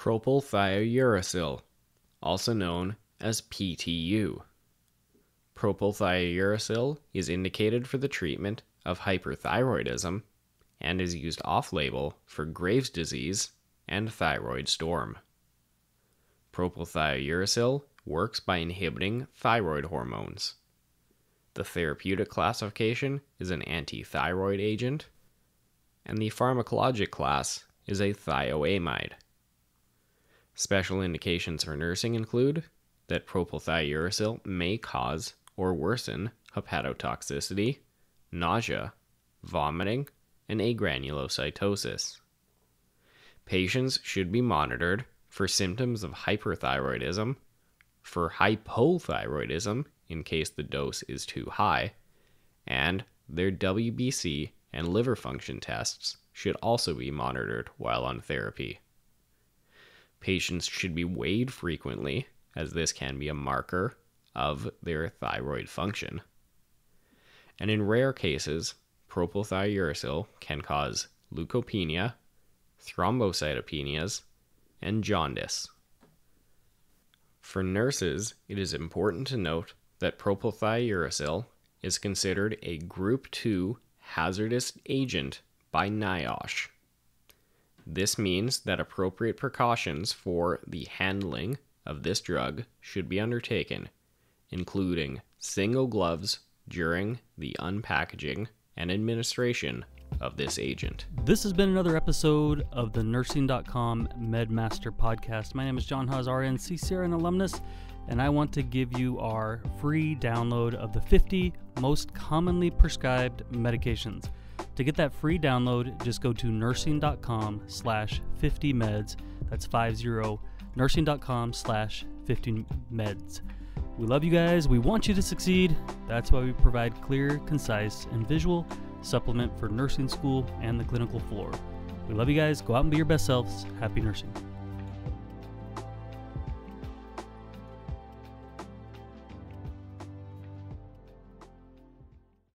Propylthiouracil, also known as PTU. Propylthiouracil is indicated for the treatment of hyperthyroidism and is used off label for Graves' disease and thyroid storm. Propylthiouracil works by inhibiting thyroid hormones. The therapeutic classification is an antithyroid agent, and the pharmacologic class is a thioamide. Special indications for nursing include that propylthiouracil may cause or worsen hepatotoxicity, nausea, vomiting, and agranulocytosis. Patients should be monitored for symptoms of hyperthyroidism, for hypothyroidism in case the dose is too high, and their WBC and liver function tests should also be monitored while on therapy. Patients should be weighed frequently, as this can be a marker of their thyroid function. And in rare cases, propylthiouracil can cause leukopenia, thrombocytopenias, and jaundice. For nurses, it is important to note that propylthiouracil is considered a Group 2 hazardous agent by NIOSH. This means that appropriate precautions for the handling of this drug should be undertaken, including single gloves during the unpackaging and administration of this agent. This has been another episode of the nursing.com MedMaster podcast. My name is Jon Haws, RN, CCRN alumnus, and I want to give you our free download of the 50 most commonly prescribed medications. To get that free download, just go to nursing.com slash 50 meds. That's 50 nursing.com slash 50 meds. We love you guys. We want you to succeed. That's why we provide clear, concise, and visual supplement for nursing school and the clinical floor. We love you guys. Go out and be your best selves. Happy nursing.